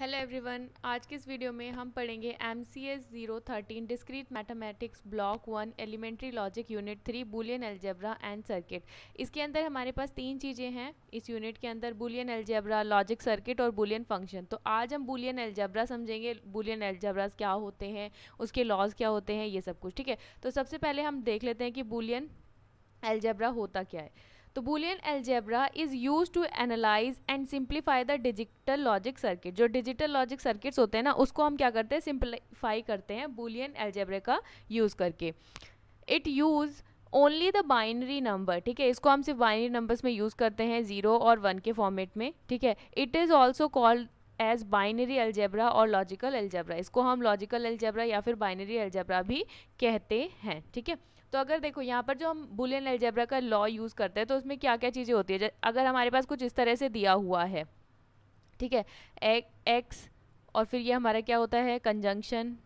Hello everyone आज के इस वीडियो में हम पढ़ेंगे M C S zero thirteen discrete mathematics block one elementary logic unit three Boolean algebra and circuit इसके अंदर हमारे पास तीन चीज़ें हैं। इस यूनिट के अंदर बुलियन एल्जेब्रा लॉजिक सर्किट और बुलियन फ़ंक्शन तो आज हम बुलियन एल्जेब्रा समझेंगे बुलियन एल्जेब्राज क्या होते हैं, उसके लॉज क्या होते हैं, ये सब कुछ, ठीक है? तो सबसे पहले हम देख लेते हैं कि बुलियन एल्जेब्रा होता क्या है। तो Boolean algebra is use to analyse and simplify the digital logic circuit जो डिजिटल लॉजिक सर्किट्स होते हैं ना, उसको हम क्या करते हैं? सिंप्लीफाई करते हैं बुलियन एल्जेब्रा का यूज़ करके। It use only the binary number ठीक है? इसको हम सिर्फ़ बाइनरी नंबर्स में यूज़ करते हैं ज़ीरो और वन के फॉर्मेट में, ठीक है? It is also called as binary algebra और लॉजिकल एल्जेब्रा इसको हम लॉजिकल एल्जेब्रा या फिर बाइनरी एल्जेब्रा भी कहते हैं, ठीक है? तो अगर देखो, यहाँ पर जो हम बुलियन एल्जेब्रा का लॉ यूज़ करते हैं तो उसमें क्या क्या चीज़ें होती है? अगर हमारे पास कुछ इस तरह से दिया हुआ है, ठीक है? एक्स और फिर ये हमारा क्या होता है? कंजंक्शन,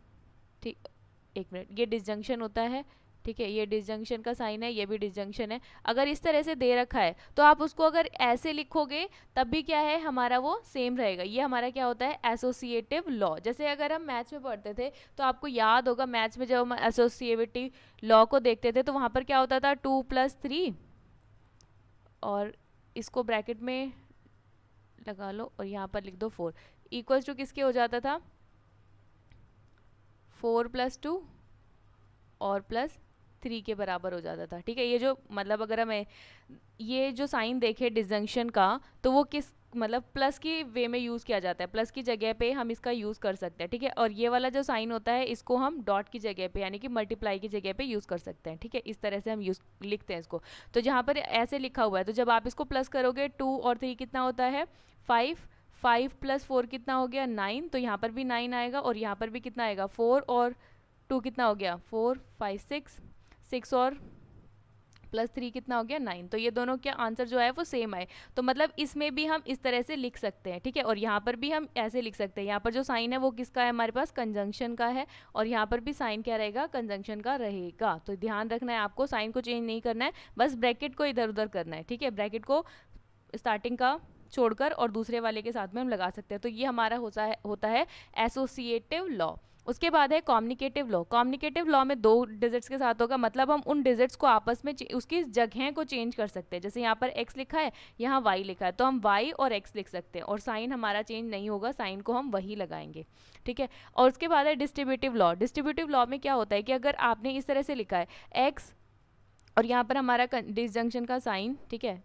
ठीक, एक मिनट, ये डिसजंक्शन होता है ठीक है, ये डिसजंक्शन का साइन है, ये भी डिसजंक्शन है। अगर इस तरह से दे रखा है तो आप उसको अगर ऐसे लिखोगे, तब भी क्या है, हमारा वो सेम रहेगा। ये हमारा क्या होता है एसोसिएटिव लॉ जैसे अगर हम मैथ्स में पढ़ते थे तो आपको याद होगा मैथ्स में जब हम एसोसिएटिव लॉ को देखते थे तो वहाँ पर क्या होता था टू प्लस थ्री और इसको ब्रैकेट में लगा लो और यहाँ पर लिख दो फोर इक्वल्स टू किसके हो जाता था? फोर प्लस टू और प्लस थ्री के बराबर हो जाता था, ठीक है? ये जो मतलब अगर हमें, ये जो साइन देखे डिजंक्शन का तो वो किस मतलब प्लस की वे में यूज़ किया जाता है। प्लस की जगह पे हम इसका यूज़ कर सकते हैं, ठीक है? और ये वाला जो साइन होता है, इसको हम डॉट की जगह पे, यानी कि मल्टीप्लाई की जगह पे यूज़ कर सकते हैं, ठीक है? इस तरह से हम यूज़ लिखते हैं इसको। तो जहाँ पर ऐसे लिखा हुआ है तो जब आप इसको प्लस करोगे टू और थ्री कितना होता है? फाइव फाइव प्लस फोर कितना हो गया? नाइन तो यहाँ पर भी नाइन आएगा और यहाँ पर भी कितना आएगा? फोर और टू कितना हो गया? फोर फाइव सिक्स सिक्स और प्लस थ्री कितना हो गया? नाइन। तो ये दोनों के आंसर जो है वो सेम आए तो मतलब इसमें भी हम इस तरह से लिख सकते हैं, ठीक है? और यहाँ पर भी हम ऐसे लिख सकते हैं। यहाँ पर जो साइन है वो किसका है? हमारे पास कंजंक्शन का है और यहाँ पर भी साइन क्या रहेगा? कंजंक्शन का रहेगा। तो ध्यान रखना है आपको साइन को चेंज नहीं करना है। बस ब्रैकेट को इधर उधर करना है, ठीक है? ब्रैकेट को स्टार्टिंग का छोड़कर और दूसरे वाले के साथ में हम लगा सकते हैं। तो ये हमारा होता है होता है एसोसिएटिव लॉ उसके बाद है कॉम्युनिकेटिव लॉ कॉम्युनिकेटिव लॉ में दो डिजिट्स के साथ होगा मतलब हम उन डिजिट्स को आपस में उसकी जगह को चेंज कर सकते हैं। जैसे यहाँ पर एक्स लिखा है, यहाँ वाई लिखा है तो हम वाई और एक्स लिख सकते हैं और साइन हमारा चेंज नहीं होगा, साइन को हम वही लगाएँगे। ठीक है? और उसके बाद है डिस्ट्रीब्यूटिव लॉ डिस्ट्रीब्यूटिव लॉ में क्या होता है कि अगर आपने इस तरह से लिखा है एक्स और यहाँ पर हमारा डिसजंक्शन का साइन, ठीक है?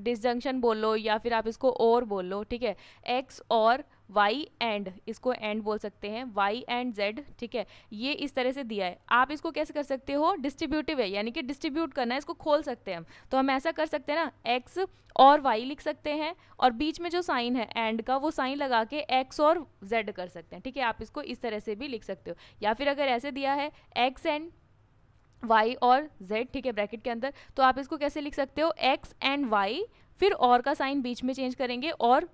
डिसजंक्शन बोल लो या फिर आप इसको और बोल लो ठीक है? एक्स और वाई एंड इसको एंड बोल सकते हैं। वाई एंड जेड ठीक है? ये इस तरह से दिया है। आप इसको कैसे कर सकते हो? डिस्ट्रीब्यूटिव है, यानी कि डिस्ट्रीब्यूट करना है, इसको खोल सकते हैं हम। तो हम ऐसा कर सकते हैं ना एक्स और वाई लिख सकते हैं और बीच में जो साइन है एंड का, वो साइन लगा के एक्स और जेड कर सकते हैं। ठीक है? आप इसको इस तरह से भी लिख सकते हो। या फिर अगर ऐसे दिया है एक्स एंड वाई और जेड ठीक है ब्रैकेट के अंदर। तो आप इसको कैसे लिख सकते हो? एक्स एंड वाई फिर और का साइन बीच में चेंज करेंगे और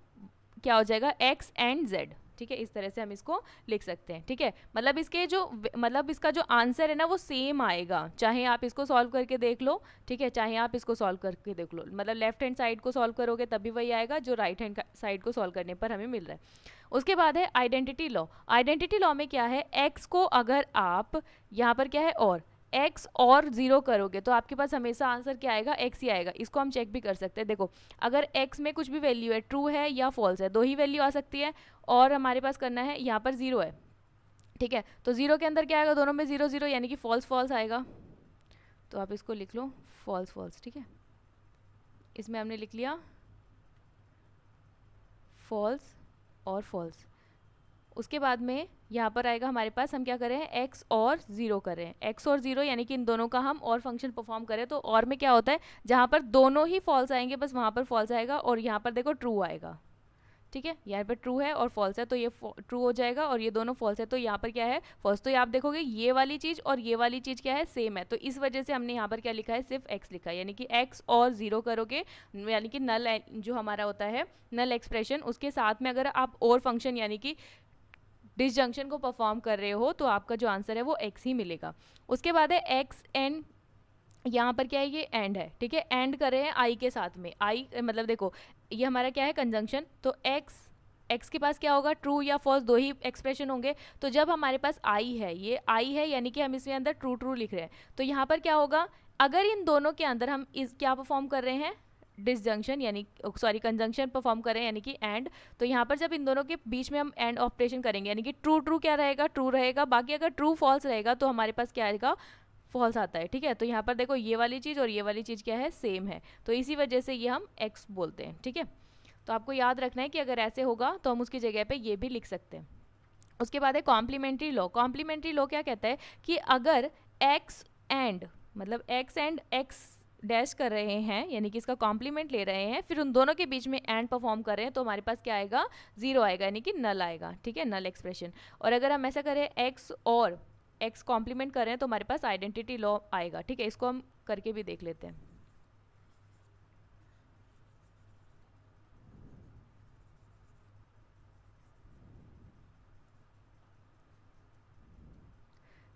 क्या हो जाएगा? एक्स एंड जेड ठीक है, इस तरह से हम इसको लिख सकते हैं, ठीक है? मतलब इसके जो मतलब इसका जो आंसर है ना, वो सेम आएगा। चाहे आप इसको सॉल्व करके देख लो, ठीक है, चाहे आप इसको सॉल्व करके देख लो। मतलब लेफ़्ट हैंड साइड को सॉल्व करोगे, तभी वही आएगा जो राइट हैंड साइड को सॉल्व करने पर हमें मिल रहा है। उसके बाद है आइडेंटिटी लॉ आइडेंटिटी लॉ में क्या है? एक्स को अगर आप, यहाँ पर क्या है? और एक्स और ज़ीरो करोगे तो आपके पास हमेशा आंसर क्या आएगा? एक्स ही आएगा। इसको हम चेक भी कर सकते हैं। देखो, अगर एक्स में कुछ भी वैल्यू है ट्रू है या फॉल्स है, दो ही वैल्यू आ सकती है और हमारे पास करना है, यहाँ पर ज़ीरो है। ठीक है? तो ज़ीरो के अंदर क्या आएगा? दोनों में ज़ीरो ज़ीरो यानी कि फॉल्स फॉल्स आएगा। तो आप इसको लिख लो फॉल्स फॉल्स ठीक है? इसमें हमने लिख लिया फॉल्स और फॉल्स उसके बाद में यहाँ पर आएगा हमारे पास, हम क्या करें एक्स और ज़ीरो करें। एक्स और ज़ीरो यानी कि इन दोनों का हम और फ़ंक्शन परफॉर्म करें तो और में क्या होता है, जहाँ पर दोनों ही फॉल्स आएँगे, बस वहाँ पर फॉल्स आएगा और यहाँ पर देखो ट्रू आएगा। ठीक है? यहाँ पर ट्रू है और फॉल्स है तो ये ट्रू हो जाएगा और ये दोनों फॉल्स है तो यहाँ पर क्या है फॉल्स तो ये आप देखोगे, ये वाली चीज़ और ये वाली चीज़ क्या है सेम है। तो इस वजह से हमने यहाँ पर क्या लिखा है, सिर्फ़ एक्स लिखा है। यानी कि एक्स और ज़ीरो करोगे, यानी कि नल जो हमारा होता है नल एक्सप्रेशन उसके साथ में अगर आप और फ़ंक्शन यानी कि डिसजंक्शन को परफॉर्म कर रहे हो तो आपका जो आंसर है वो एक्स ही मिलेगा। उसके बाद है एक्स एन यहाँ पर क्या है, ये एंड है, ठीक है? एंड कर रहे हैं आई के साथ में। आई मतलब देखो, ये हमारा क्या है कंजंक्शन तो एक्स एक्स के पास क्या होगा ट्रू या फॉल्स दो ही एक्सप्रेशन होंगे। तो जब हमारे पास आई है, ये आई है, यानी कि हम इसमें अंदर ट्रू ट्रू लिख रहे हैं तो यहाँ पर क्या होगा, अगर इन दोनों के अंदर हम इस, क्या परफॉर्म कर रहे हैं? डिसजंक्शन यानी सॉरी कंजंक्शन परफॉर्म करें, यानी कि एंड तो यहाँ पर जब इन दोनों के बीच में हम एंड ऑपरेशन करेंगे, यानी कि ट्रू ट्रू क्या रहेगा? ट्रू रहेगा, बाकी अगर ट्रू फॉल्स रहेगा तो हमारे पास क्या आएगा? फॉल्स आता है, ठीक है? तो यहाँ पर देखो, ये वाली चीज़ और ये वाली चीज़ क्या है? सेम है। तो इसी वजह से ये हम एक्स बोलते हैं, ठीक है? तो आपको याद रखना है कि अगर ऐसे होगा तो हम उसकी जगह पर ये भी लिख सकते हैं। उसके बाद है कॉम्प्लीमेंट्री लॉ कॉम्प्लीमेंट्री लॉ क्या कहता है? कि अगर एक्स एंड मतलब एक्स एंड एक्स डैश कर रहे हैं, यानी कि इसका कॉम्प्लीमेंट ले रहे हैं, फिर उन दोनों के बीच में एंड परफॉर्म कर रहे हैं तो हमारे पास क्या आएगा? ज़ीरो आएगा, यानी कि नल आएगा, ठीक है? नल एक्सप्रेशन और अगर हम ऐसा करें एक्स और एक्स कॉम्प्लीमेंट कर रहे हैं तो हमारे पास आइडेंटिटी लॉ आएगा, ठीक है? इसको हम करके भी देख लेते हैं।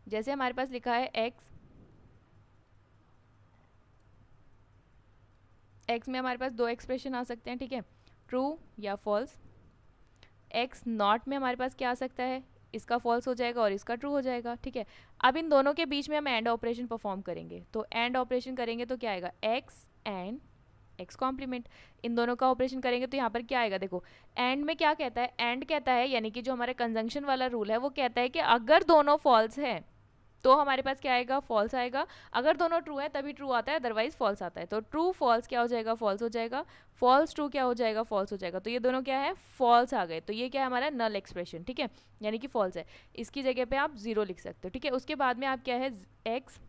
जैसे हमारे पास लिखा है एक्स एक्स में हमारे पास दो एक्सप्रेशन आ सकते हैं, ठीक है? ट्रू या फॉल्स एक्स नॉट में हमारे पास क्या आ सकता है? इसका फॉल्स हो जाएगा और इसका ट्रू हो जाएगा, ठीक है? अब इन दोनों के बीच में हम एंड ऑपरेशन परफॉर्म करेंगे। तो एंड ऑपरेशन करेंगे तो क्या आएगा? एक्स एंड एक्स कॉम्प्लीमेंट इन दोनों का ऑपरेशन करेंगे तो यहाँ पर क्या आएगा? देखो एंड में क्या कहता है? एंड कहता है, यानी कि जो हमारे कंजंक्शन वाला रूल है, वो कहता है कि अगर दोनों फॉल्स हैं तो हमारे पास क्या आएगा? फॉल्स आएगा। अगर दोनों ट्रू है, तभी ट्रू आता है अदरवाइज़ फॉल्स आता है। तो ट्रू फॉल्स क्या हो जाएगा? फॉल्स हो जाएगा। फॉल्स ट्रू क्या हो जाएगा? फॉल्स हो जाएगा। तो ये दोनों क्या है? फॉल्स आ गए। तो ये क्या है हमारा? नल एक्सप्रेशन ठीक है? यानी कि फॉल्स है। इसकी जगह पे आप ज़ीरो लिख सकते हो, ठीक है? उसके बाद में आप क्या है? एक्स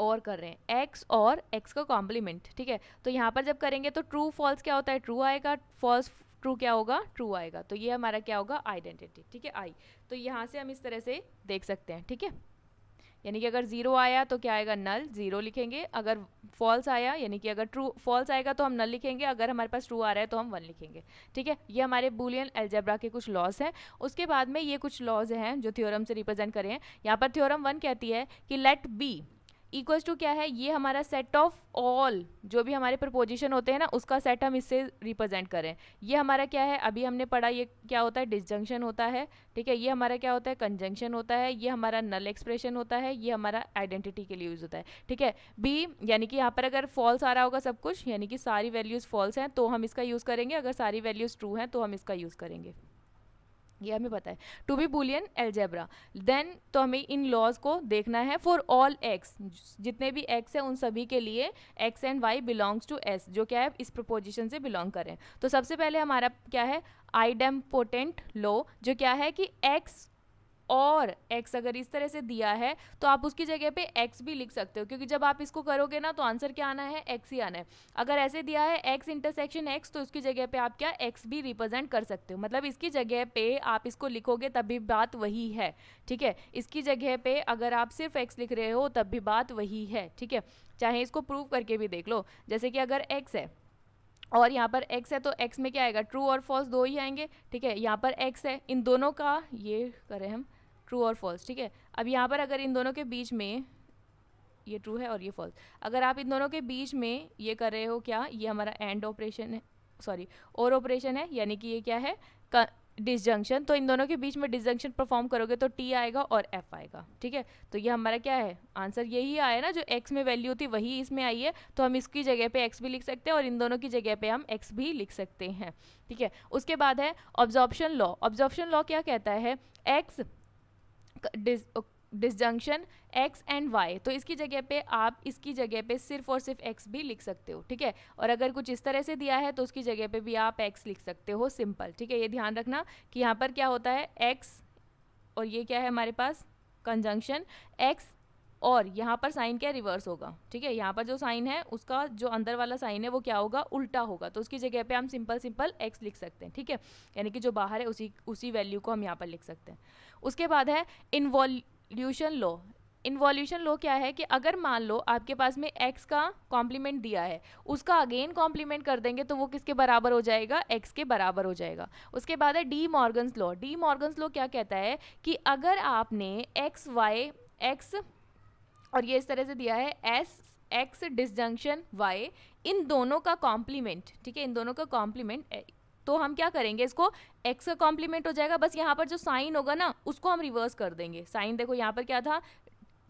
और कर रहे हैं। एक्स और एक्स का कॉम्प्लीमेंट ठीक है? तो यहाँ पर जब करेंगे तो ट्रू फॉल्स क्या होता है? ट्रू आएगा। फॉल्स ट्रू क्या होगा? ट्रू आएगा। तो ये हमारा क्या होगा? आइडेंटिटी ठीक है? आई तो यहाँ से हम इस तरह से देख सकते हैं, ठीक है? यानी कि अगर ज़ीरो आया तो क्या आएगा? नल ज़ीरो लिखेंगे। अगर फॉल्स आया, यानी कि अगर ट्रू फॉल्स आएगा तो हम नल लिखेंगे। अगर हमारे पास ट्रू आ रहा है तो हम वन लिखेंगे, ठीक है? ये हमारे बुलियन एल्जेब्रा के कुछ लॉज हैं। उसके बाद में ये कुछ लॉज हैं जो थ्योरम से रिप्रेजेंट करें। यहाँ पर थ्योरम वन कहती है कि लेट बी इक्वल्स टू क्या है? ये हमारा सेट ऑफ़ ऑल जो भी हमारे प्रपोजिशन होते हैं ना, उसका सेट हम इससे रिप्रेजेंट करें। ये हमारा क्या है? अभी हमने पढ़ा, ये क्या होता है? डिसजंक्शन होता है, ठीक है? ये हमारा क्या होता है? कंजंक्शन होता है, ये हमारा नल एक्सप्रेशन होता है, ये हमारा आइडेंटिटी के लिए यूज़ होता है, ठीक है? बी यानी कि यहाँ पर अगर फॉल्स आ रहा होगा सब कुछ, यानी कि सारी वैल्यूज़ फॉल्स हैं तो हम इसका यूज़ करेंगे। अगर सारी वैल्यूज़ ट्रू हैं तो हम इसका यूज़ करेंगे। ये हमें पता है। To be Boolean algebra then तो हमें इन लॉज को देखना है फॉर ऑल एक्स जितने भी एक्स हैं, उन सभी के लिए X and Y belongs to S जो क्या है, इस प्रपोजिशन से बिलोंग करें तो सबसे पहले हमारा क्या है? आइडेम्पोटेंट लॉ जो क्या है कि एक्स और x अगर इस तरह से दिया है तो आप उसकी जगह पे x भी लिख सकते हो, क्योंकि जब आप इसको करोगे ना तो आंसर क्या आना है? x ही आना है। अगर ऐसे दिया है, x इंटरसेक्शन x तो उसकी जगह पे आप क्या, x भी रिप्रेजेंट कर सकते हो। मतलब इसकी जगह पे आप इसको लिखोगे तब भी बात वही है, ठीक है? इसकी जगह पे अगर आप सिर्फ़ x लिख रहे हो तब भी बात वही है, ठीक है? चाहे इसको प्रूव करके भी देख लो, जैसे कि अगर x है, और यहाँ पर x है तो x में क्या आएगा? ट्रू और फॉल्स दो ही आएँगे, ठीक है? यहाँ पर x है, इन दोनों का, ये करें हम ट्रू और फॉल्स ठीक है? अब यहाँ पर अगर इन दोनों के बीच में ये ट्रू है और ये फॉल्स अगर आप इन दोनों के बीच में ये कर रहे हो क्या? ये हमारा एंड ऑपरेशन है सॉरी और ऑपरेशन है, यानी कि ये क्या है? डिसजंक्शन तो इन दोनों के बीच में डिसजंक्शन परफॉर्म करोगे तो टी आएगा और एफ़ आएगा, ठीक है? तो ये हमारा क्या है? आंसर यही आया ना, जो एक्स में वैल्यू थी वही इसमें आई है तो हम इसकी जगह पे एक्स भी लिख सकते हैं और इन दोनों की जगह पे हम एक्स भी लिख सकते हैं, ठीक है? उसके बाद है ऑब्जॉर्प्शन लॉ ऑब्जॉर्प्शन लॉ क्या कहता है? X disjunction X and Y तो इसकी जगह पे आप इसकी जगह पे सिर्फ़ और सिर्फ़ एक्स भी लिख सकते हो, ठीक है? और अगर कुछ इस तरह से दिया है तो उसकी जगह पे भी आप एक्स लिख सकते हो, सिंपल, ठीक है? ये ध्यान रखना कि यहाँ पर क्या होता है? एक्स और ये क्या है हमारे पास? कंजंक्शन एक्स और यहाँ पर साइन क्या रिवर्स होगा? ठीक है, यहाँ पर जो साइन है, उसका जो अंदर वाला साइन है, वो क्या होगा? उल्टा होगा। तो उसकी जगह पे हम सिंपल सिंपल एक्स लिख सकते हैं, ठीक है? यानी कि जो बाहर है, उसी उसी वैल्यू को हम यहाँ पर लिख सकते हैं। उसके बाद है इन्वॉल्यूशन लो इन्वॉल्यूशन लो क्या है कि अगर मान लो आपके पास में x का कॉम्प्लीमेंट दिया है, उसका अगेन कॉम्प्लीमेंट कर देंगे तो वो किसके बराबर हो जाएगा? x के बराबर हो जाएगा। उसके बाद है De Morgan's law De Morgan's law क्या कहता है कि अगर आपने एक्स वाई एक्स और ये इस तरह से दिया है एस एक्स डिसजंक्शन वाई इन दोनों का कॉम्प्लीमेंट ठीक है? इन दोनों का कॉम्प्लीमेंट तो हम क्या करेंगे? इसको एक्स का कॉम्प्लीमेंट हो जाएगा, बस यहाँ पर जो साइन होगा ना, उसको हम रिवर्स कर देंगे। साइन देखो, यहाँ पर क्या था?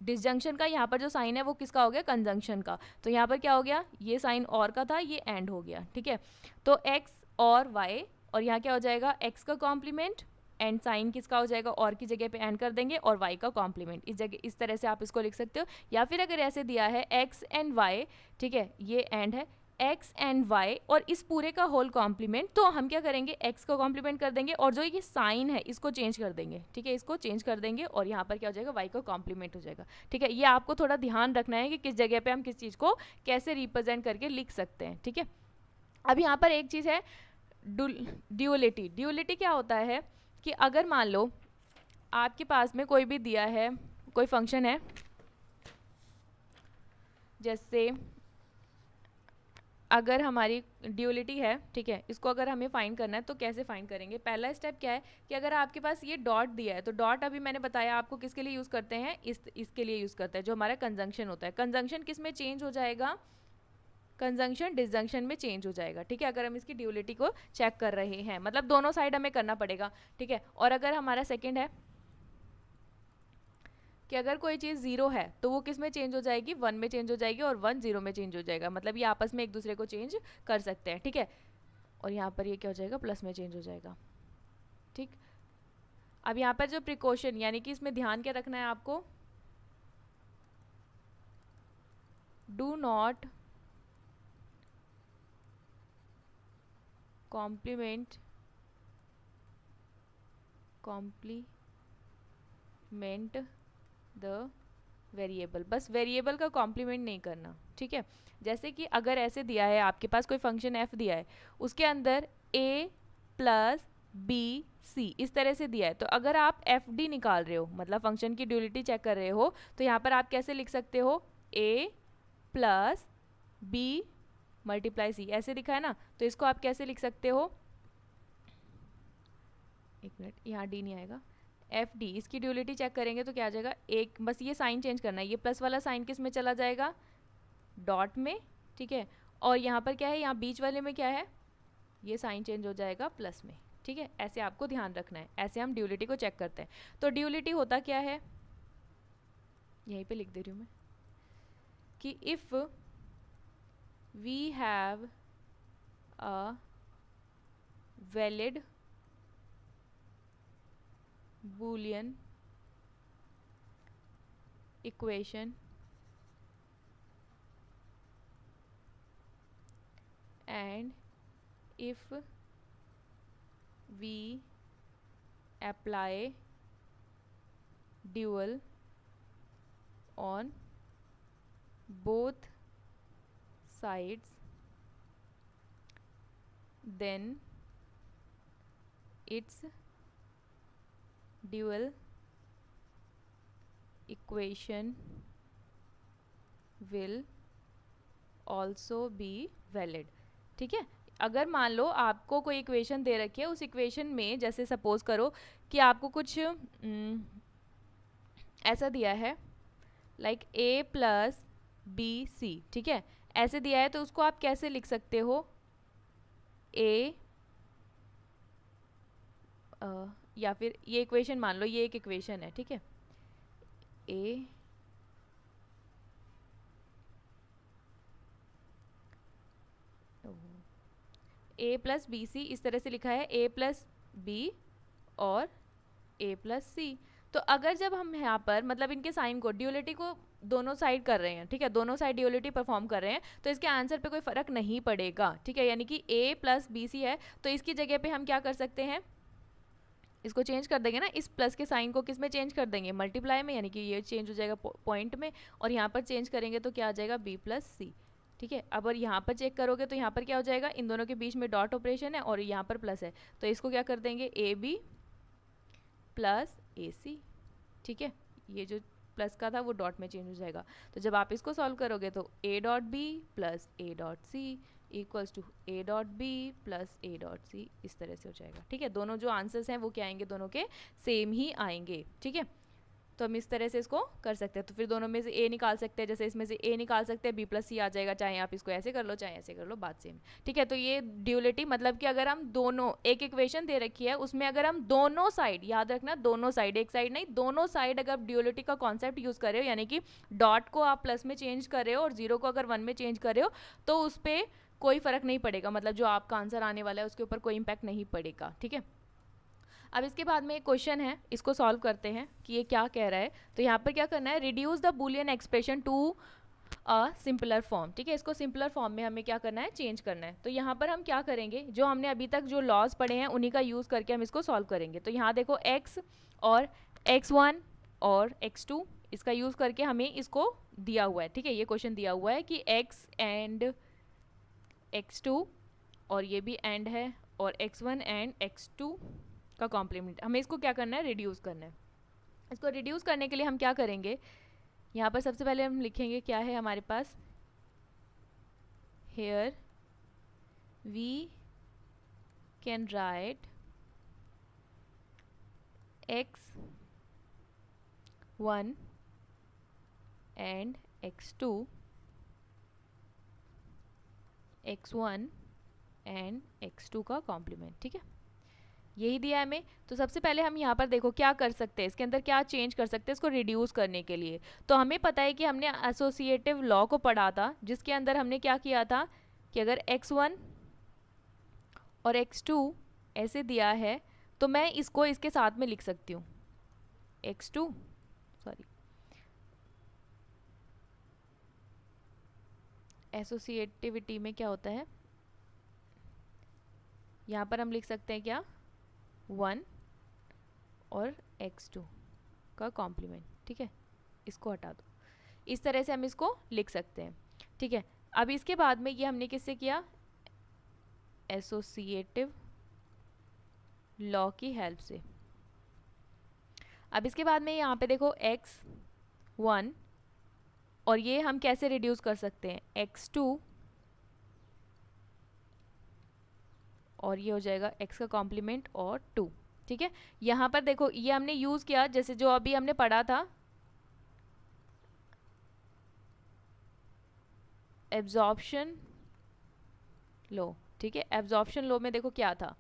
डिसजंक्शन का, यहाँ पर जो साइन है वो किसका हो गया? कंजंक्शन का। तो यहाँ पर क्या हो गया? ये साइन और का था, ये एंड हो गया, ठीक है? तो एक्स और वाई और यहाँ क्या हो जाएगा? एक्स का कॉम्प्लीमेंट एंड साइन किसका हो जाएगा? और की जगह पे एंड कर देंगे और वाई का कॉम्प्लीमेंट इस जगह, इस तरह से आप इसको लिख सकते हो। या फिर अगर ऐसे दिया है एक्स एंड वाई ठीक है, ये एंड है। एक्स एंड वाई और इस पूरे का होल कॉम्प्लीमेंट तो हम क्या करेंगे? एक्स का कॉम्प्लीमेंट कर देंगे और जो ये साइन है, इसको चेंज कर देंगे। ठीक है, इसको चेंज कर देंगे और यहाँ पर क्या हो जाएगा? वाई का कॉम्प्लीमेंट हो जाएगा। ठीक है, ये आपको थोड़ा ध्यान रखना है कि किस जगह पे हम किस चीज़ को कैसे रिप्रेजेंट करके लिख सकते हैं। ठीक है, अब यहाँ पर एक चीज़ है ड्यूलिटी ड्यूलिटी क्या होता है? कि अगर मान लो आपके पास में कोई भी दिया है, कोई फ़ंक्शन है, जैसे अगर हमारी ड्यूलिटी है, ठीक है, इसको अगर हमें फाइंड करना है तो कैसे फाइंड करेंगे? पहला स्टेप क्या है कि अगर आपके पास ये डॉट दिया है तो डॉट अभी मैंने बताया आपको किसके लिए यूज़ करते हैं? इस, इसके लिए यूज़ करते हैं, जो हमारा कंजंक्शन होता है। कंजंक्शन किसमें चेंज हो जाएगा? कंजंक्शन डिसजंक्शन में चेंज हो जाएगा, ठीक है? अगर हम इसकी ड्यूलिटी को चेक कर रहे हैं मतलब दोनों साइड हमें करना पड़ेगा, ठीक है? और अगर हमारा सेकेंड है कि अगर कोई चीज़ ज़ीरो है तो वो किसमें चेंज हो जाएगी? वन में चेंज हो जाएगी और वन ज़ीरो में चेंज हो जाएगा मतलब ये आपस में एक दूसरे को चेंज कर सकते हैं, ठीक है? और यहाँ पर ये क्या हो जाएगा? प्लस में चेंज हो जाएगा, ठीक? अब यहाँ पर जो प्रिकॉशन यानी कि इसमें ध्यान क्या रखना है आपको? Do not complement complement the variable. बस वेरिएबल का कॉम्प्लीमेंट नहीं करना, ठीक है? जैसे कि अगर ऐसे दिया है, आपके पास कोई फ़ंक्शन एफ़ दिया है, उसके अंदर ए प्लस बी सी इस तरह से दिया है। तो अगर आप एफ़ डी निकाल रहे हो मतलब फ़ंक्शन की ड्यूलिटी चेक कर रहे हो तो यहाँ पर आप कैसे लिख सकते हो? A plus B multiply C ऐसे दिखा है ना? तो इसको आप कैसे लिख सकते हो? एक मिनट, यहाँ डी नहीं आएगा। एफ़ डी इसकी ड्यूलिटी चेक करेंगे तो क्या आ जाएगा? एक, बस ये साइन चेंज करना है। ये प्लस वाला साइन किसमें चला जाएगा? डॉट में, ठीक है? और यहाँ पर क्या है? यहाँ बीच वाले में क्या है? ये साइन चेंज हो जाएगा प्लस में, ठीक है? ऐसे आपको ध्यान रखना है। ऐसे हम ड्यूलिटी को चेक करते हैं। तो ड्यूलिटी होता क्या है? यहीं पे लिख दे रही हूँ मैं। कि if we have a valid boolean equation and if we apply dual on both sides then it's dual equation will also be valid. ठीक है? अगर मान लो आपको कोई इक्वेशन दे रखी है उस इक्वेशन में जैसे सपोज़ करो कि आपको कुछ न, ऐसा दिया है like A plus B C ठीक है? ऐसे दिया है तो उसको आप कैसे लिख सकते हो? ए या फिर ये इक्वेशन मान लो, ये एक इक्वेशन है, ठीक है? ए ए प्लस बी सी इस तरह से लिखा है ए प्लस बी और ए प्लस सी तो अगर जब हम यहाँ पर मतलब इनके साइन को ड्यूलिटी को दोनों साइड कर रहे हैं, ठीक है? दोनों साइड ड्यूलिटी परफॉर्म कर रहे हैं तो इसके आंसर पे कोई फ़र्क नहीं पड़ेगा, ठीक है? यानी कि ए प्लस बी सी है तो इसकी जगह पे हम क्या कर सकते हैं? इसको चेंज कर देंगे ना, इस प्लस के साइन को किसमें चेंज कर देंगे? मल्टीप्लाई में, यानी कि ये चेंज हो जाएगा पॉइंट में, और यहाँ पर चेंज करेंगे तो क्या आ जाएगा? बी प्लस सी ठीक है? अब और यहाँ पर चेक करोगे तो यहाँ पर क्या हो जाएगा? इन दोनों के बीच में डॉट ऑपरेशन है और यहाँ पर प्लस है तो इसको क्या कर देंगे? ए बी प्लस ए सी ठीक है? ये जो प्लस का था, वो डॉट में चेंज हो जाएगा। तो जब आप इसको सॉल्व करोगे तो A dot B plus A dot C equals to A dot B plus A dot C इस तरह से हो जाएगा। ठीक है? दोनों जो आंसर्स हैं वो क्या आएँगे? दोनों के सेम ही आएँगे। ठीक है? तो हम इस तरह से इसको कर सकते हैं। तो फिर दोनों में से ए निकाल सकते हैं। जैसे इसमें से ए निकाल सकते हैं बी प्लस सी आ जाएगा। चाहे आप इसको ऐसे कर लो, चाहे ऐसे कर लो, बात सेम ठीक है तो ये ड्यूलिटी मतलब कि अगर हम दोनों, एक इक्वेशन दे रखी है, उसमें अगर हम दोनों साइड याद रखना दोनों साइड एक साइड नहीं, दोनों साइड अगर ड्यूलिटी का कॉन्सेप्ट यूज़ कर रहे हो, यानी कि डॉट को आप प्लस में चेंज कर रहे हो और ज़ीरो को अगर वन में चेंज कर रहे हो तो उस पर कोई फ़र्क नहीं पड़ेगा। मतलब जो आपका आंसर आने वाला है, उसके ऊपर कोई इम्पैक्ट नहीं पड़ेगा। ठीक है? अब इसके बाद में एक क्वेश्चन है, इसको सॉल्व करते हैं कि ये क्या कह रहा है। तो यहाँ पर क्या करना है? Reduce the Boolean expression to a simpler form ठीक है? इसको सिंपलर फॉर्म में हमें क्या करना है? चेंज करना है। तो यहाँ पर हम क्या करेंगे? जो हमने अभी तक जो लॉज पढ़े हैं, उन्हीं का यूज़ करके हम इसको सॉल्व करेंगे। तो यहाँ देखो एक्स और एक्स वन और एक्स टू इसका यूज़ करके हमें इसको दिया हुआ है, ठीक है? ये क्वेश्चन दिया हुआ है कि एक्स एंड एक्स टू और ये भी एंड है और X one and X two का कॉम्प्लीमेंट हमें इसको क्या करना है? रिड्यूस करना है। इसको रिड्यूस करने के लिए हम क्या करेंगे? यहाँ पर सबसे पहले हम लिखेंगे क्या है हमारे पास? Here we can write X one and X two X one and X two का कॉम्प्लीमेंट ठीक है? यही दिया है हमें। तो सबसे पहले हम यहाँ पर देखो क्या कर सकते हैं। इसके अंदर क्या चेंज कर सकते हैं इसको रिड्यूस करने के लिए। तो हमें पता है कि हमने एसोसिएटिव लॉ को पढ़ा था, जिसके अंदर हमने क्या किया था कि अगर एक्स वन और एक्स टू ऐसे दिया है तो मैं इसको इसके साथ में लिख सकती हूँ। एक्स टू सॉरी एसोसिएटिविटी में क्या होता है? यहाँ पर हम लिख सकते हैं क्या? वन और एक्स टू का कॉम्प्लीमेंट ठीक है? इसको हटा दो। इस तरह से हम इसको लिख सकते हैं, ठीक है? अब इसके बाद में ये हमने किससे किया? एसोसिएटिव लॉ की हेल्प से। अब इसके बाद में यहाँ पे देखो एक्स वन और ये हम कैसे रिड्यूस कर सकते हैं? एक्स टू और ये हो जाएगा x का कॉम्प्लीमेंट और टू ठीक है? यहाँ पर देखो, ये हमने यूज़ किया, जैसे जो अभी हमने पढ़ा था एब्जॉर्प्शन लो ठीक है? एब्जॉर्प्शन लो में देखो क्या था?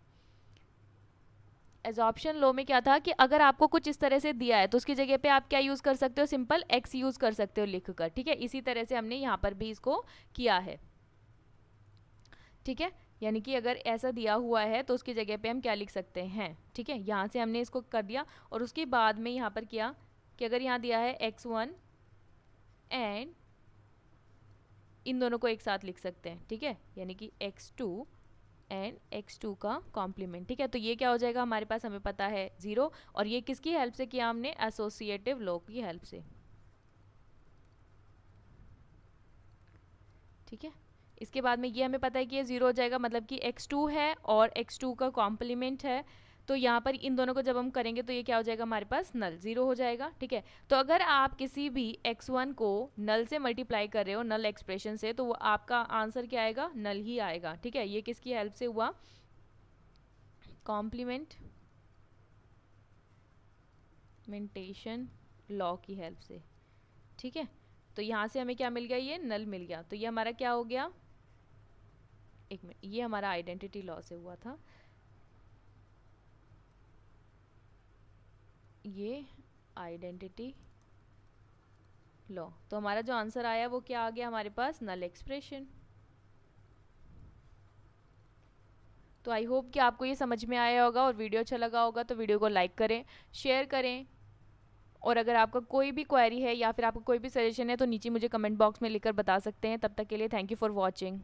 एजॉप्शन लो में क्या था कि अगर आपको कुछ इस तरह से दिया है तो उसकी जगह पे आप क्या यूज़ कर सकते हो? सिंपल एक्स यूज़ कर सकते हो लिख कर ठीक है? इसी तरह से हमने यहाँ पर भी इसको किया है, ठीक है? यानी कि अगर ऐसा दिया हुआ है तो उसकी जगह पे हम क्या लिख सकते हैं? ठीक है? यहाँ से हमने इसको कर दिया और उसके बाद में यहाँ पर किया कि अगर यहाँ दिया है एक्स वन एंड इन दोनों को एक साथ लिख सकते हैं। ठीक है? यानी कि X two and X two का कॉम्प्लीमेंट ठीक है? तो ये क्या हो जाएगा? हमारे पास हमें पता है ज़ीरो और ये किसकी हेल्प से किया हमने? एसोसिएटिव लॉ की हेल्प से। ठीक है? इसके बाद में ये हमें पता है कि ये ज़ीरो हो जाएगा मतलब कि x2 है और x2 का कॉम्प्लीमेंट है। तो यहाँ पर इन दोनों को जब हम करेंगे तो ये क्या हो जाएगा, हमारे पास नल ज़ीरो हो जाएगा, ठीक है? तो अगर आप किसी भी x1 को नल से मल्टीप्लाई कर रहे हो नल एक्सप्रेशन से तो वो आपका आंसर क्या आएगा? नल ही आएगा, ठीक है? ये किसकी हेल्प से हुआ? कॉम्प्लीमेंट मेंटेशन लॉ की हेल्प से, ठीक है? तो यहाँ से हमें क्या मिल गया? ये नल मिल गया। तो ये हमारा क्या हो गया? एक मिनट ये हमारा आइडेंटिटी लॉ से हुआ था। ये आइडेंटिटी लॉ तो हमारा जो आंसर आया वो क्या आ गया हमारे पास? नल एक्सप्रेशन तो आई होप कि आपको ये समझ में आया होगा और वीडियो अच्छा लगा होगा तो वीडियो को लाइक करें शेयर करें। और अगर आपका कोई भी क्वेरी है या फिर आपका कोई भी सजेशन है तो नीचे मुझे कमेंट बॉक्स में लिखकर बता सकते हैं। तब तक के लिए थैंक यू फॉर वॉचिंग